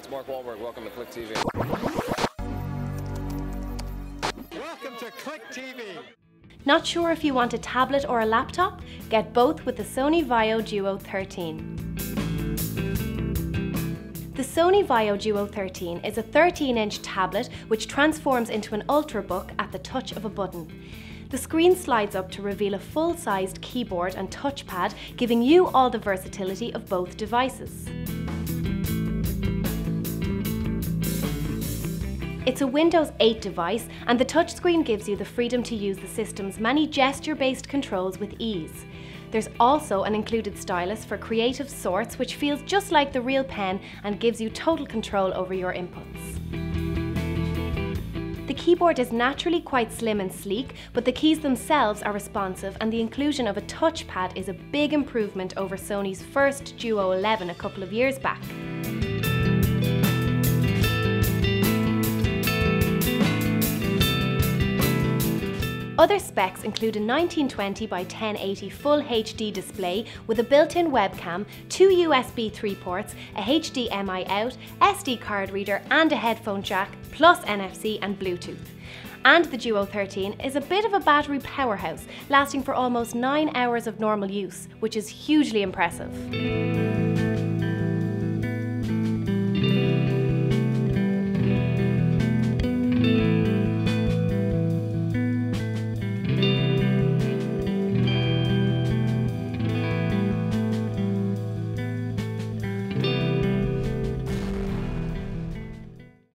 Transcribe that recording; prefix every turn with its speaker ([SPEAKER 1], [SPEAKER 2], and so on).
[SPEAKER 1] it's Mark Wahlberg. Welcome to Click TV.
[SPEAKER 2] Welcome to Click TV.
[SPEAKER 3] Not sure if you want a tablet or a laptop? Get both with the Sony Vaio Duo 13. The Sony Vaio Duo 13 is a 13-inch tablet which transforms into an ultrabook at the touch of a button. The screen slides up to reveal a full-sized keyboard and touchpad, giving you all the versatility of both devices. It's a Windows 8 device, and the touchscreen gives you the freedom to use the system's many gesture-based controls with ease. There's also an included stylus for creative sorts which feels just like the real pen and gives you total control over your inputs. The keyboard is naturally quite slim and sleek, but the keys themselves are responsive and the inclusion of a touchpad is a big improvement over Sony's first Duo 11 a couple of years back. Other specs include a 1920 by 1080 full HD display with a built-in webcam, two USB 3 ports, a HDMI out, SD card reader and a headphone jack, plus NFC and Bluetooth. And the Duo 13 is a bit of a battery powerhouse, lasting for almost 9 hours of normal use, which is hugely impressive.